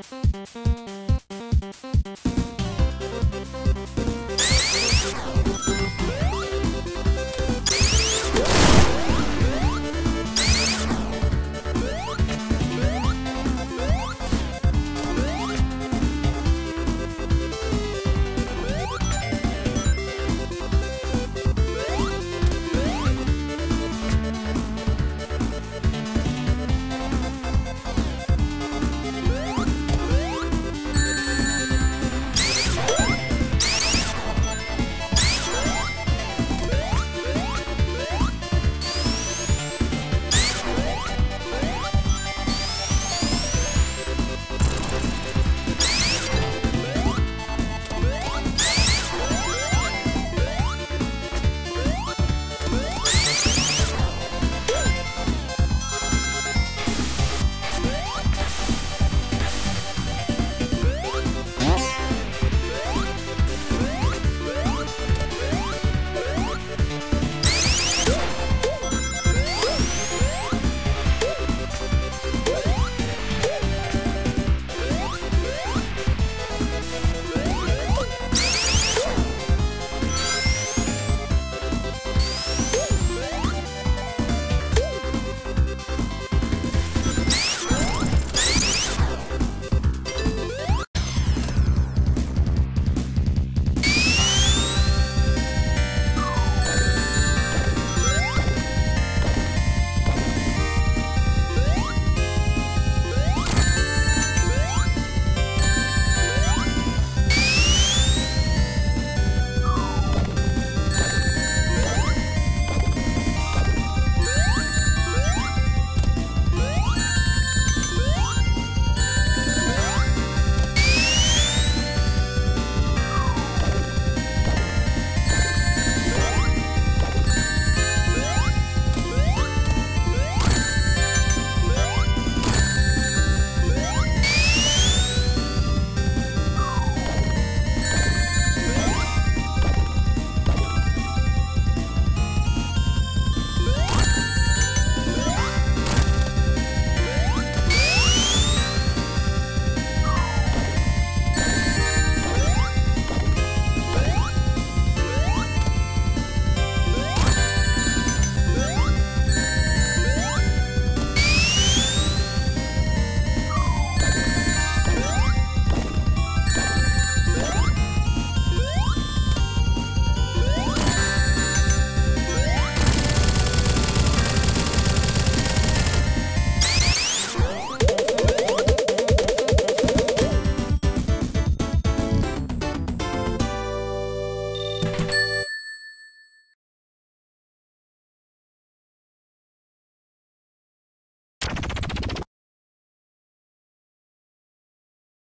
えっ?